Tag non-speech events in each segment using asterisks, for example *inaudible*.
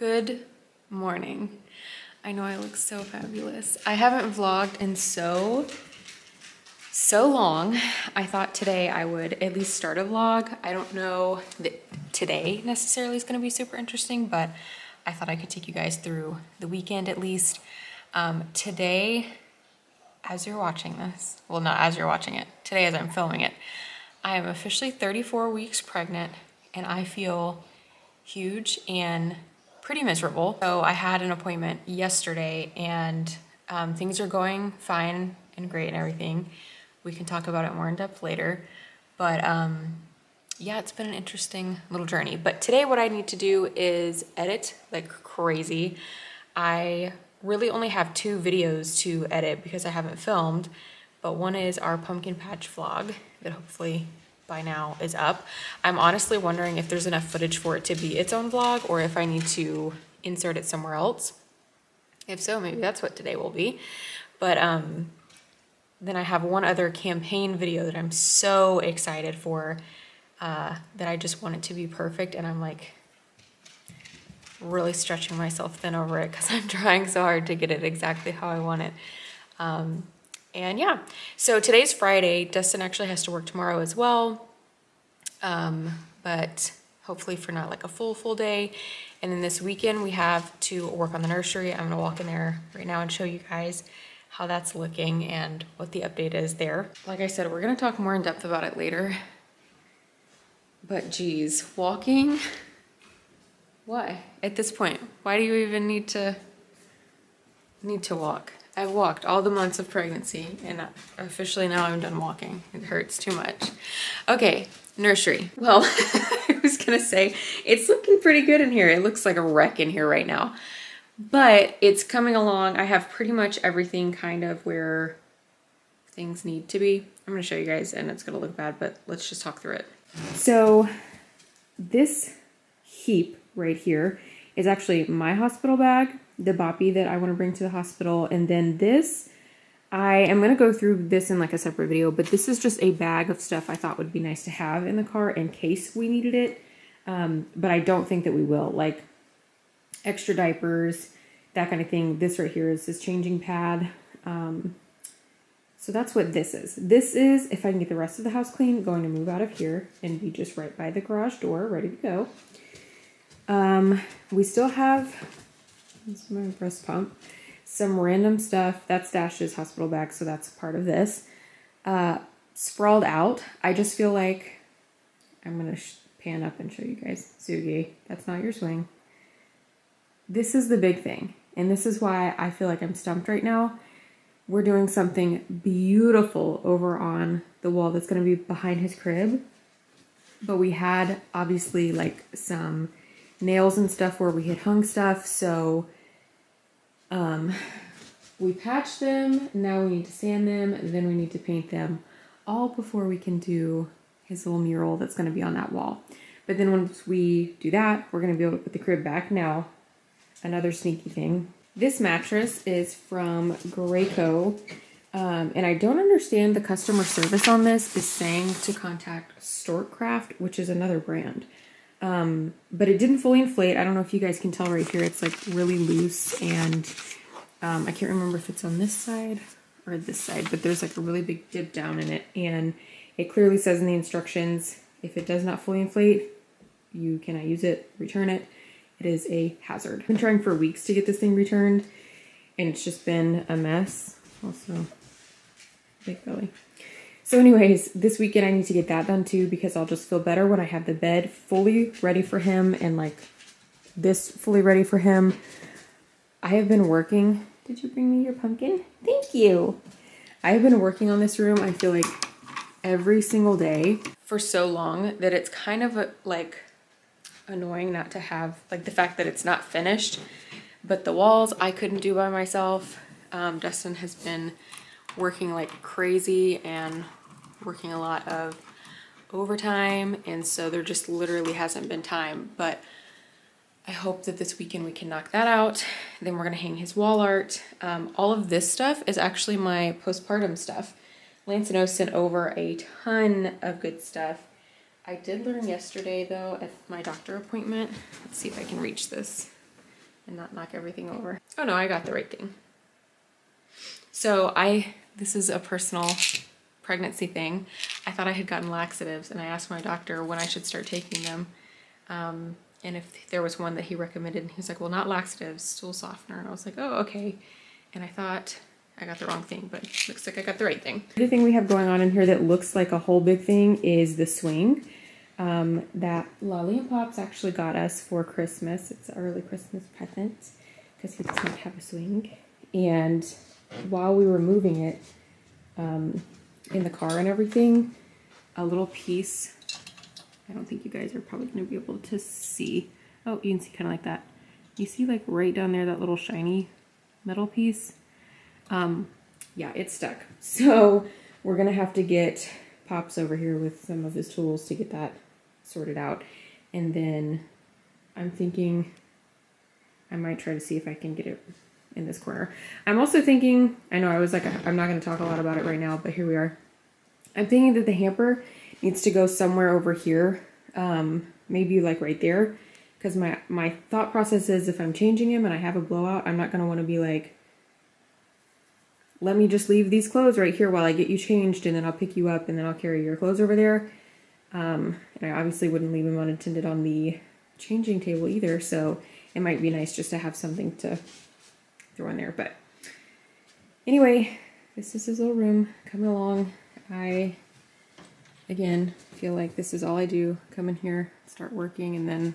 Good morning. I know I look so fabulous. I haven't vlogged in so, so long. I thought today I would at least start a vlog. I don't know that today necessarily is gonna be super interesting, but I thought I could take you guys through the weekend at least. Um, today, as you're watching this, well, not as you're watching it, today as I'm filming it, I am officially 34 weeks pregnant and I feel huge and pretty miserable. So I had an appointment yesterday and um, things are going fine and great and everything. We can talk about it more in depth later. But um, yeah, it's been an interesting little journey. But today what I need to do is edit like crazy. I really only have two videos to edit because I haven't filmed, but one is our pumpkin patch vlog that hopefully by now is up. I'm honestly wondering if there's enough footage for it to be its own vlog or if I need to insert it somewhere else. If so, maybe that's what today will be. But um, then I have one other campaign video that I'm so excited for uh, that I just want it to be perfect. And I'm like really stretching myself thin over it because *laughs* I'm trying so hard to get it exactly how I want it. Um, and yeah, so today's Friday. Dustin actually has to work tomorrow as well. Um, but hopefully for not like a full, full day. And then this weekend we have to work on the nursery. I'm gonna walk in there right now and show you guys how that's looking and what the update is there. Like I said, we're gonna talk more in depth about it later. But geez, walking, why? At this point, why do you even need to, need to walk? I've walked all the months of pregnancy and officially now I'm done walking. It hurts too much. Okay, nursery. Well, *laughs* I was gonna say, it's looking pretty good in here. It looks like a wreck in here right now, but it's coming along. I have pretty much everything kind of where things need to be. I'm gonna show you guys and it's gonna look bad, but let's just talk through it. So this heap right here is actually my hospital bag the boppy that I want to bring to the hospital. And then this, I am going to go through this in like a separate video, but this is just a bag of stuff I thought would be nice to have in the car in case we needed it. Um, but I don't think that we will. Like extra diapers, that kind of thing. This right here is this changing pad. Um, so that's what this is. This is, if I can get the rest of the house clean, going to move out of here and be just right by the garage door, ready to go. Um, we still have this is my breast pump. Some random stuff. That's Dash's hospital bag, so that's part of this. Uh, sprawled out. I just feel like I'm going to pan up and show you guys. Sugi, that's not your swing. This is the big thing. And this is why I feel like I'm stumped right now. We're doing something beautiful over on the wall that's going to be behind his crib. But we had obviously like some nails and stuff where we had hung stuff. So um, we patched them, now we need to sand them, then we need to paint them all before we can do his little mural that's gonna be on that wall. But then once we do that, we're gonna be able to put the crib back. Now, another sneaky thing. This mattress is from Graco, um, and I don't understand the customer service on this is saying to contact Storkcraft, which is another brand. Um, but it didn't fully inflate. I don't know if you guys can tell right here. It's like really loose and um, I can't remember if it's on this side or this side, but there's like a really big dip down in it. And it clearly says in the instructions, if it does not fully inflate, you cannot use it, return it. It is a hazard. I've been trying for weeks to get this thing returned and it's just been a mess. Also, big belly. So anyways, this weekend I need to get that done too because I'll just feel better when I have the bed fully ready for him and like this fully ready for him. I have been working. Did you bring me your pumpkin? Thank you. I have been working on this room, I feel like every single day for so long that it's kind of a, like annoying not to have like the fact that it's not finished. But the walls I couldn't do by myself. Um, Dustin has been working like crazy and working a lot of overtime and so there just literally hasn't been time but I hope that this weekend we can knock that out. Then we're gonna hang his wall art. Um, all of this stuff is actually my postpartum stuff. Lansinoh sent over a ton of good stuff. I did learn yesterday though at my doctor appointment. Let's see if I can reach this. and not knock everything over. Oh no, I got the right thing. So I, this is a personal pregnancy thing. I thought I had gotten laxatives and I asked my doctor when I should start taking them. Um, and if there was one that he recommended, and he was like, well, not laxatives, stool softener. And I was like, oh, okay. And I thought I got the wrong thing, but looks like I got the right thing. The thing we have going on in here that looks like a whole big thing is the swing um, that Lolly and Pops actually got us for Christmas. It's an early Christmas present because he does not have a swing. And while we were moving it um, in the car and everything, a little piece, I don't think you guys are probably going to be able to see. Oh, you can see kind of like that. You see like right down there, that little shiny metal piece? Um, yeah, it's stuck. *laughs* So we're going to have to get Pops over here with some of his tools to get that sorted out. And then I'm thinking I might try to see if I can get it in this corner. I'm also thinking, I know I was like, I'm not going to talk a lot about it right now, but here we are. I'm thinking that the hamper needs to go somewhere over here, um, maybe like right there, because my, my thought process is if I'm changing him and I have a blowout, I'm not going to want to be like, let me just leave these clothes right here while I get you changed and then I'll pick you up and then I'll carry your clothes over there. Um, and I obviously wouldn't leave them unattended on the changing table either, so it might be nice just to have something to throw in there. But anyway, this is his little room coming along. I, again, feel like this is all I do. Come in here, start working, and then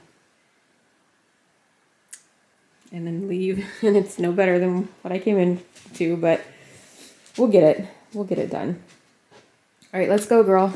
and then leave. *laughs* And it's no better than what I came in to, but we'll get it. We'll get it done. All right, let's go, girl.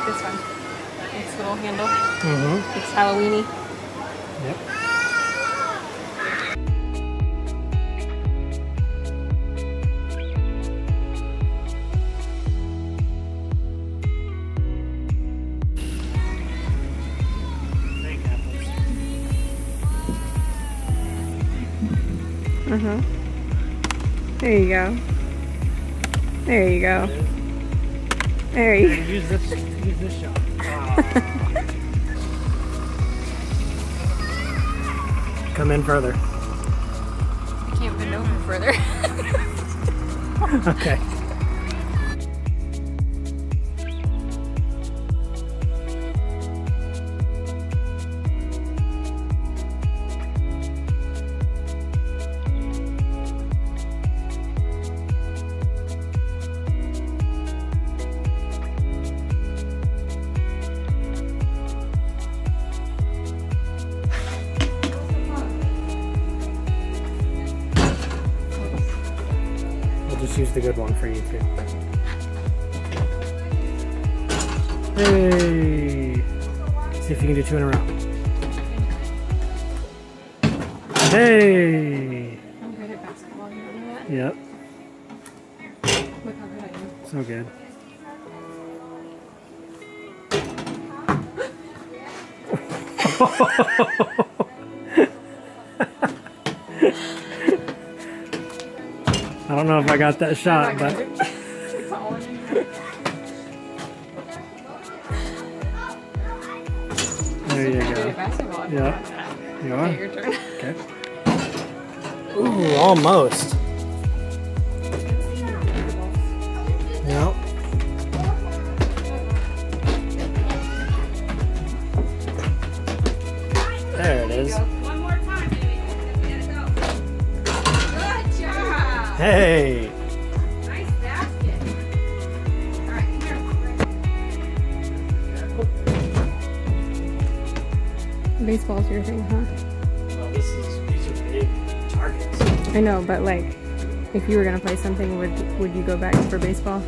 Like this one. Its little handle. Mm-hmm. It's Halloweeny. Yep. Uh-huh. There you go. There you go. There you. Use this. Use this shot. *laughs* Come in further. I can't bend over further. *laughs* Okay. Just use the good one for you too. Hey! See if you can do two in a row. Hey! Good? Yep, so good. *laughs* know if I got that shot, but *laughs* It's all in there. There you go. Yeah. You Okay, are? your turn. *laughs* Okay. Ooh, almost. Yep. Hey. Nice basket. All right, come here. Baseball's your thing, huh? Well, this is these are big targets. I know, but like, if you were gonna play something, would would you go back for baseball?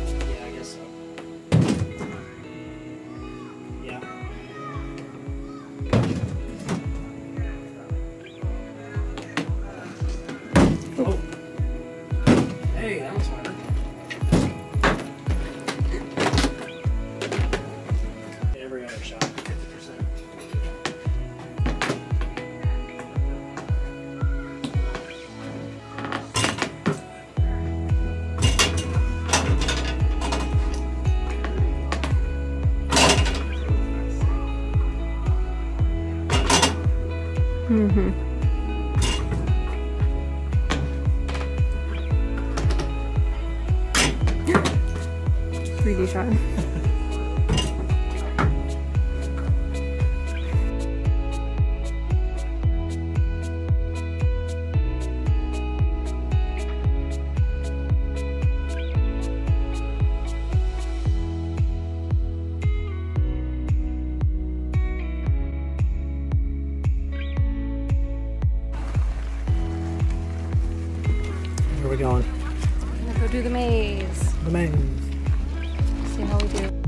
Mm-hmm. Three D shot. We going? I'm gonna go do the maze. The maze. See how we do.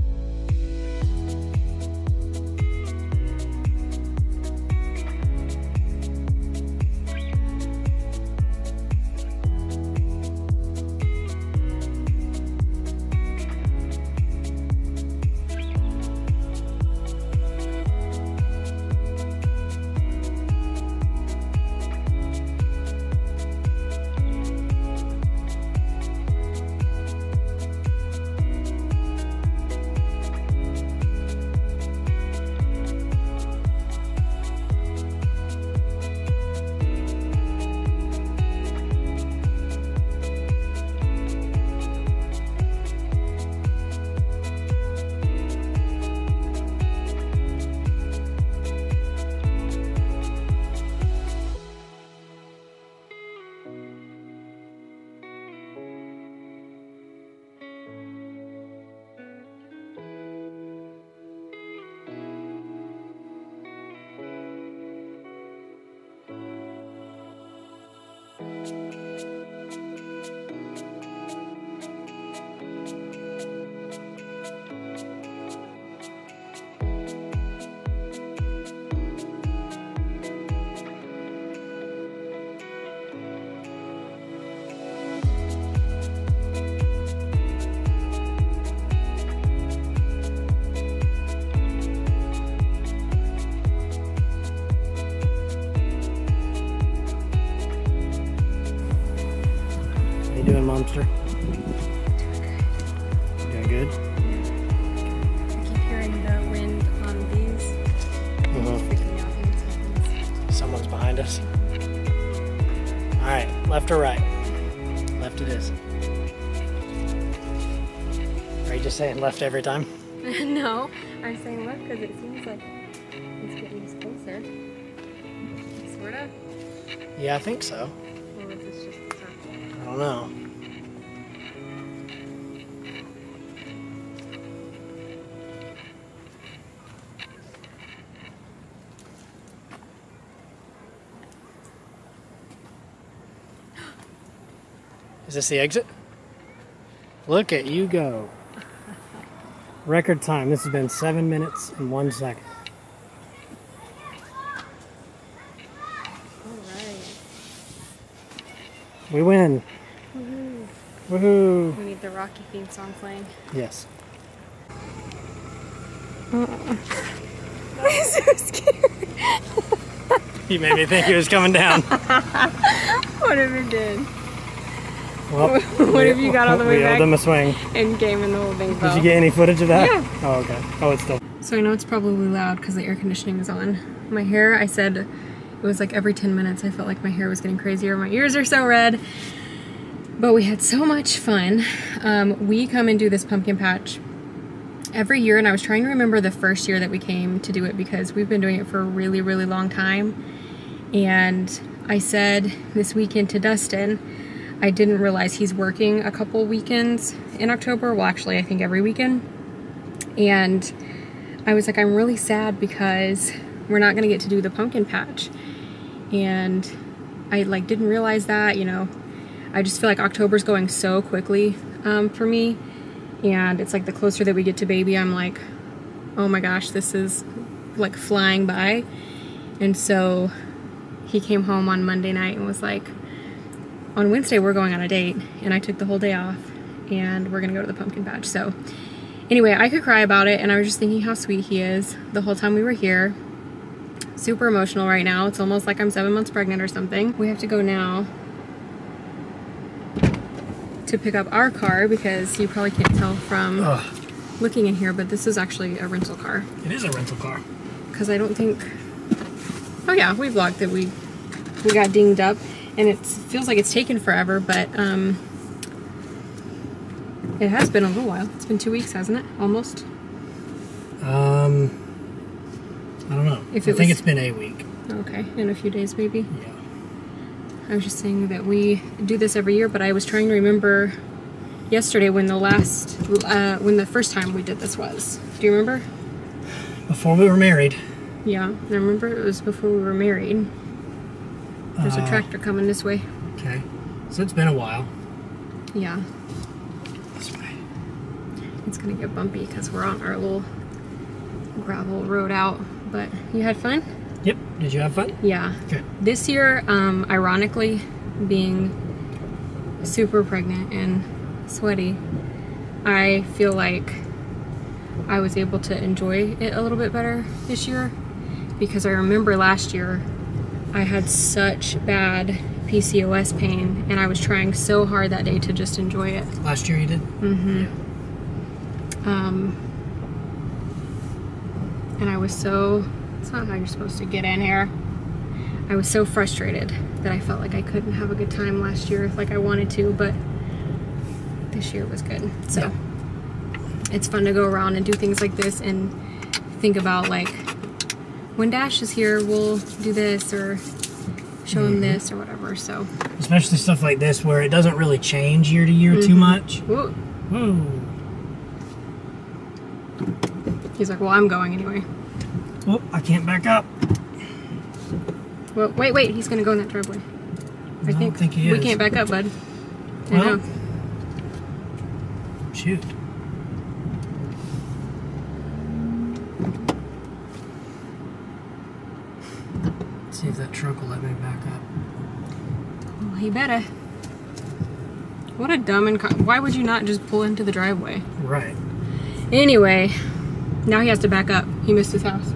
How you doing, Monster? Doing good? I keep hearing the wind on these. Mm-hmm. Freaking me out in seconds. Someone's behind us. All right, left or right? Left it is. Are you just saying left every time? *laughs* no, I'm saying left because it seems like it's getting us closer. Sort of. Yeah, I think so. Or is this just a circle? I don't know. Is this the exit? Look at you go. Record time. This has been seven minutes and one second. Alright. We win. Woohoo! We need the Rocky theme song playing. Yes. Uh-uh. I'm so scared. He made me think he was coming down. *laughs* Whatever did. Well, *laughs* What if you got all the way we back owed them a swing. and game and the whole thing Did you get any footage of that? Yeah. Oh, okay. Oh, it's still. So I know it's probably loud because the air conditioning is on. My hair, I said it was like every 10 minutes I felt like my hair was getting crazier. My ears are so red. But we had so much fun. Um, we come and do this pumpkin patch every year, and I was trying to remember the first year that we came to do it because we've been doing it for a really, really long time. And I said this weekend to Dustin, I didn't realize he's working a couple weekends in October. Well, actually, I think every weekend. And I was like, I'm really sad because we're not gonna get to do the pumpkin patch. And I like didn't realize that, you know. I just feel like October's going so quickly um, for me. And it's like the closer that we get to baby, I'm like, oh my gosh, this is like flying by. And so he came home on Monday night and was like, on Wednesday we're going on a date. And I took the whole day off and we're gonna go to the pumpkin patch. So anyway, I could cry about it and I was just thinking how sweet he is the whole time we were here. Super emotional right now. It's almost like I'm seven months pregnant or something. We have to go now to pick up our car because you probably can't tell from Ugh, looking in here, but this is actually a rental car. it is a rental car. Because I don't think. Oh yeah, we vlogged that we we got dinged up, and it feels like it's taken forever, but um, it has been a little while. It's been two weeks, hasn't it? Almost. Um, I don't know. If I think was- it's been a week. Okay, in a few days maybe. Yeah. I was just saying that we do this every year, but I was trying to remember yesterday when the last, uh, when the first time we did this was. Do you remember? Before we were married. Yeah, I remember it was before we were married. There's a Uh, tractor coming this way. Okay. So it's been a while. Yeah, This way. it's gonna get bumpy because we're on our little gravel road out. But you had fun? Yep. Did you have fun? Yeah. Good. This year, um, ironically, being super pregnant and sweaty, I feel like I was able to enjoy it a little bit better this year because I remember last year I had such bad PCOS pain and I was trying so hard that day to just enjoy it. Last year you did? Mm-hmm. Um, and I was so, it's not how you're supposed to get in here. I was so frustrated that I felt like I couldn't have a good time last year like I wanted to, but this year was good. So Yeah. it's fun to go around and do things like this and think about like when Dash is here, we'll do this or show him this or whatever. So, Especially stuff like this where it doesn't really change year to year Mm-hmm. too much. Whoa. Whoa. he's like, well, I'm going anyway. Oh, I can't back up. Well, wait, wait, he's gonna go in that driveway. I, I don't think, think we can't back up, bud. I Well- know. Shoot. Let's see if that truck will let me back up. Well, he better. What a dumb and why would you not just pull into the driveway? Right. Anyway, now he has to back up. He missed his house.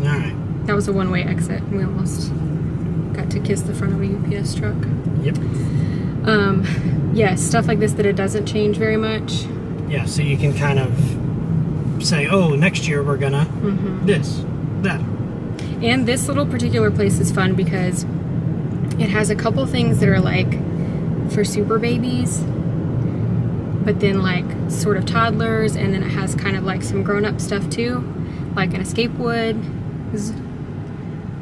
Alright. That was a one-way exit. We almost got to kiss the front of a UPS truck. Yep. Um, yes, stuff like this that it doesn't change very much. Yeah, so you can kind of say, oh, next year we're gonna Mm-hmm. this, that. And this little particular place is fun because it has a couple things that are like for super babies, but then like sort of toddlers, and then it has kind of like some grown up stuff too, like an escape wood.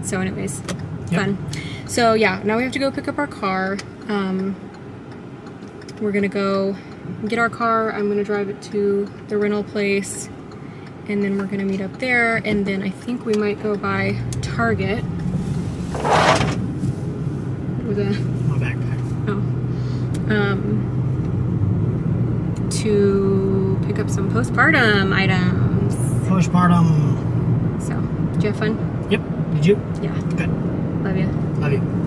So, anyways, Yep. fun. So, yeah, now we have to go pick up our car. Um, we're gonna go get our car. I'm gonna drive it to the rental place and then we're gonna meet up there and then I think we might go by Target with a My backpack. oh um to pick up some postpartum items Postpartum. so did you have fun Yep. Did you? yeah Good. love you Love you.